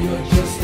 you're just